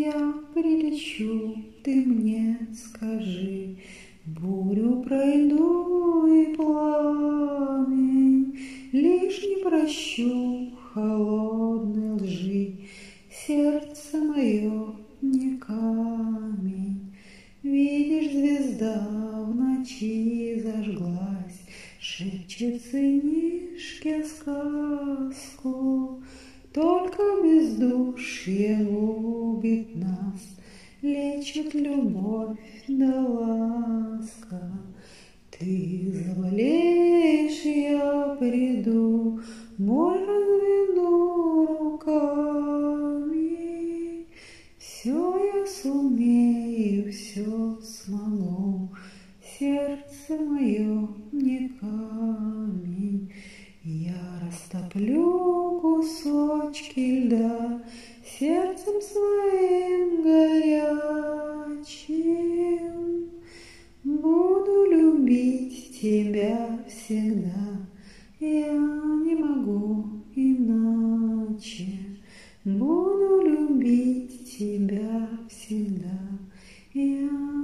Я прилечу, ты мне скажи, Бурю пройду и пламень, Лишь не прощу холодной лжи, Сердце мое не камень. Видишь, звезда в ночи зажглась, Шепчет сынишке сказку, Только бездушье губит нас, Лечит любовь да ласка. Ты заболеешь, я приду, Боль разведу руками. Все я сумею, все смогу, Сердце мое не камень. всегда сердцем своим горячим. Буду любить тебя всегда, я не могу иначе. Буду любить тебя всегда, я